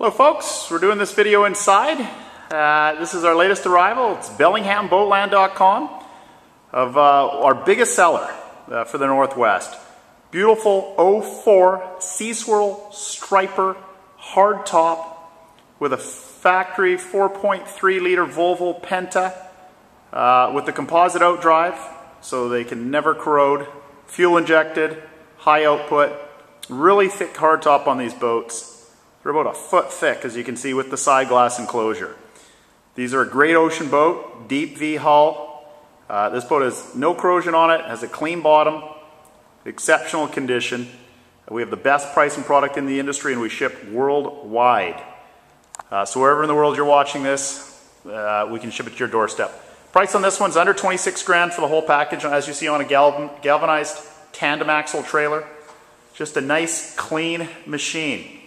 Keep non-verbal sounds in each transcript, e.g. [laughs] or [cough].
Hello folks, we're doing this video inside. Uh, this is our latest arrival. It's BellinghamBoatland.com of uh, our biggest seller uh, for the Northwest. Beautiful 04 Seaswirl Striper hard top with a factory 4.3 liter Volvo Penta uh, with the composite outdrive so they can never corrode. Fuel injected, high output, really thick hardtop on these boats. They're about a foot thick, as you can see, with the side glass enclosure. These are a great ocean boat, deep V hull. Uh, this boat has no corrosion on it, has a clean bottom, exceptional condition. We have the best pricing product in the industry and we ship worldwide. Uh, so wherever in the world you're watching this, uh, we can ship it to your doorstep. Price on this one's under 26 grand for the whole package, as you see on a galvanized tandem axle trailer. Just a nice, clean machine.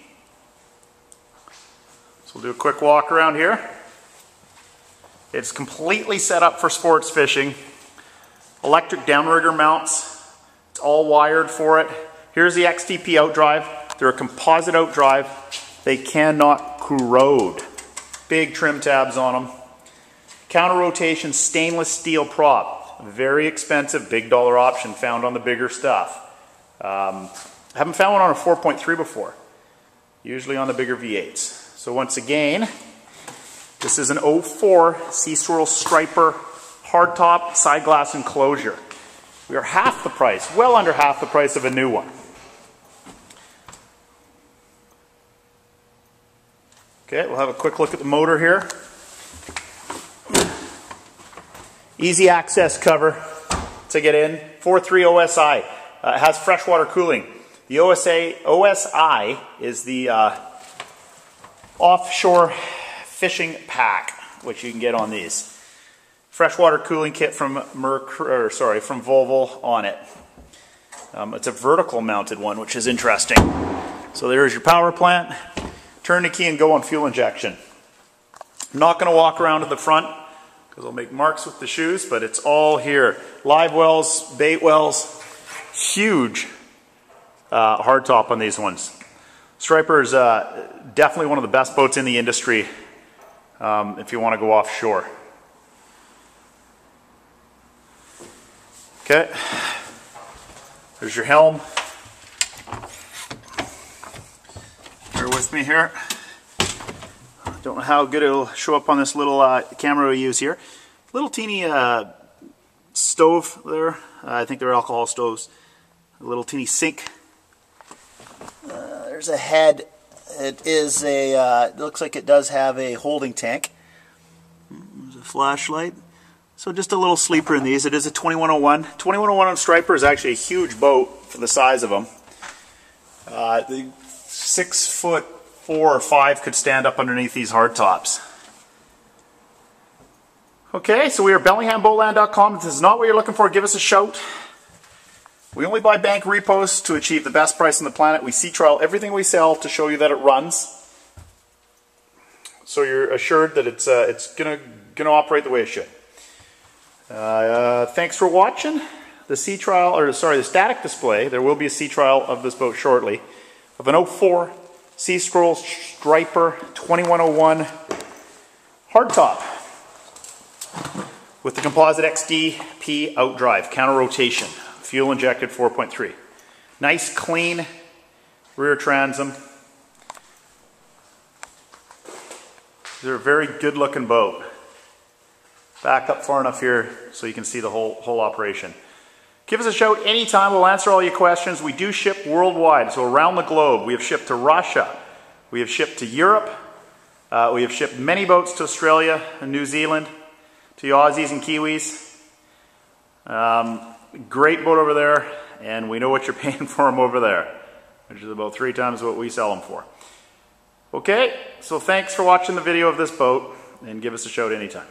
So we'll do a quick walk around here. It's completely set up for sports fishing. Electric downrigger mounts. It's all wired for it. Here's the XDP outdrive. They're a composite outdrive. They cannot corrode. Big trim tabs on them. Counter rotation stainless steel prop. Very expensive, big dollar option found on the bigger stuff. Um, haven't found one on a 4.3 before. Usually on the bigger V8s. So once again, this is an 04 Seaswirl Striper hardtop side glass enclosure. We are half the price, well under half the price of a new one. Okay, we'll have a quick look at the motor here. Easy access cover to get in. 4.3 OSI. Uh, has freshwater cooling. The OSA, OSI is the uh, offshore fishing pack, which you can get on these. Freshwater cooling kit from Merc, or sorry, from Volvo on it. Um, it's a vertical mounted one, which is interesting. So there's your power plant. Turn the key and go on fuel injection. I'm not going to walk around to the front because I'll make marks with the shoes, but it's all here. Live wells, bait wells, huge uh, hardtop on these ones. Striper is uh, definitely one of the best boats in the industry um, if you want to go offshore. Okay, there's your helm. Bear with me here. Don't know how good it'll show up on this little uh, camera we use here. Little teeny uh, stove there. Uh, I think they're alcohol stoves. A little teeny sink. There's a head it is a, uh, it looks like it does have a holding tank. There's a flashlight. So just a little sleeper in these. It is a 2101. 2101 on Striper is actually a huge boat for the size of them. Uh, the six foot four or five could stand up underneath these hardtops. Okay, so we are BellinghamBoatland.com. If this is not what you're looking for, give us a shout. We only buy bank repos to achieve the best price on the planet. We sea trial everything we sell to show you that it runs. So you're assured that it's, uh, it's gonna, gonna operate the way it should. Uh, uh, thanks for watching. The sea trial, or sorry, the static display, there will be a sea trial of this boat shortly, of an 04 Seaswirl Striper 2101 hardtop with the composite XDP outdrive, counter rotation fuel injected 4.3. Nice clean rear transom. They're a very good looking boat. Back up far enough here so you can see the whole, whole operation. Give us a shout anytime. We'll answer all your questions. We do ship worldwide, so around the globe. We have shipped to Russia. We have shipped to Europe. Uh, we have shipped many boats to Australia and New Zealand, to the Aussies and Kiwis. Um, Great boat over there, and we know what you're [laughs] paying for them over there, which is about three times what we sell them for. Okay, so thanks for watching the video of this boat, and give us a shout anytime.